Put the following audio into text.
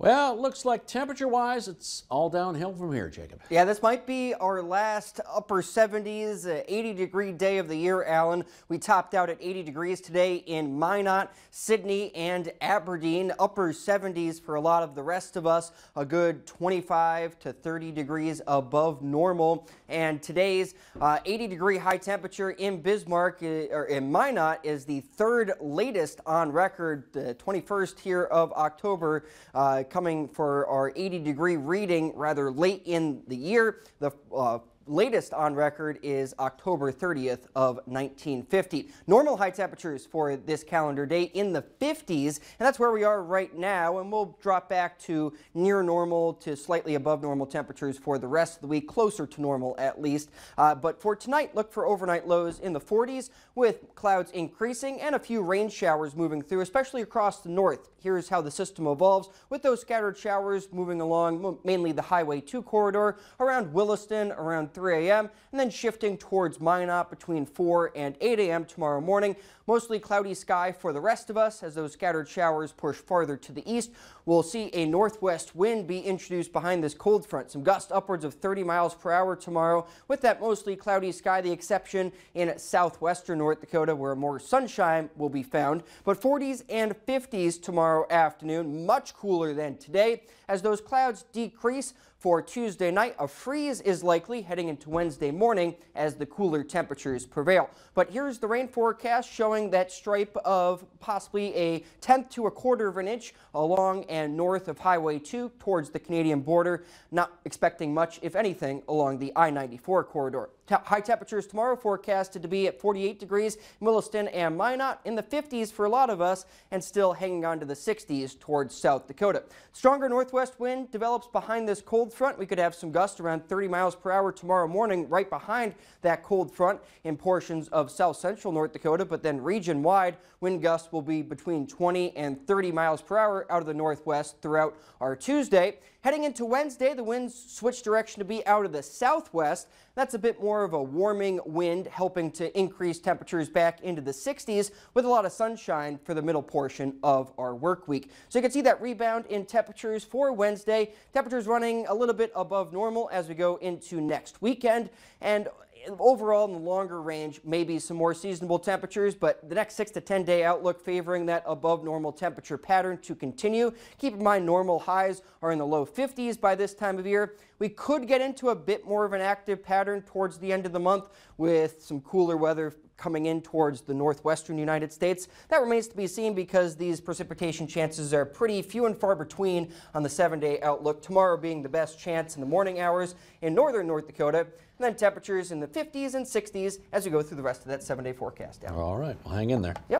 Well, looks like temperature-wise, it's all downhill from here, Jacob. Yeah, this might be our last upper 70s, uh, 80 degree day of the year, Alan. We topped out at 80 degrees today in Minot, Sidney, and Aberdeen. Upper 70s for a lot of the rest of us, a good 25 to 30 degrees above normal. And today's uh, 80 degree high temperature in Bismarck, uh, or in Minot, is the third latest on record, the 21st here of October. Coming for our 80 degree reading rather late in the year. The uh, latest on record is October 30th of 1950. Normal high temperatures for this calendar day in the 50s, and that's where we are right now, and we'll drop back to near normal to slightly above normal temperatures for the rest of the week, closer to normal at least. Uh, but for tonight, look for overnight lows in the 40s with clouds increasing and a few rain showers moving through, especially across the north. Here's how the system evolves with those scattered showers moving along mainly the Highway 2 corridor around Williston, around 3 a.m., and then shifting towards Minot between 4 and 8 a.m. tomorrow morning. Mostly cloudy sky for the rest of us as those scattered showers push farther to the east. We'll see a northwest wind be introduced behind this cold front. Some gusts upwards of 30 miles per hour tomorrow with that mostly cloudy sky, the exception in southwestern North Dakota where more sunshine will be found. But 40s and 50s tomorrow afternoon, much cooler than today as those clouds decrease for Tuesday night. A freeze is likely heading into Wednesday morning as the cooler temperatures prevail. But here's the rain forecast showing that stripe of possibly a tenth to a quarter of an inch along and north of Highway 2 towards the Canadian border. Not expecting much, if anything, along the I-94 corridor. High temperatures tomorrow forecasted to be at 48 degrees Williston and Minot, in the 50s for a lot of us, and still hanging on to the 60s towards South Dakota. Stronger northwest wind develops behind this cold front. We could have some gusts around 30 miles per hour tomorrow morning right behind that cold front in portions of south central North Dakota, but then region wide wind gusts will be between 20 and 30 miles per hour out of the northwest throughout our Tuesday. Heading into Wednesday, the winds switch direction to be out of the southwest. That's a bit more of a warming wind, helping to increase temperatures back into the 60s with a lot of sunshine for the middle portion of our work week. So you can see that rebound in temperatures for Wednesday. Temperatures running a little bit above normal as we go into next weekend. And overall in the longer range, maybe some more seasonable temperatures, but the next 6 to 10 day outlook favoring that above normal temperature pattern to continue. Keep in mind normal highs are in the low 50s by this time of year. We could get into a bit more of an active pattern towards the end of the month with some cooler weather coming in towards the northwestern United States. That remains to be seen because these precipitation chances are pretty few and far between on the seven day outlook. Tomorrow being the best chance in the morning hours in northern North Dakota, and then temperatures in the 50s and 60s as we go through the rest of that seven day forecast. All right, well, hang in there. Yep.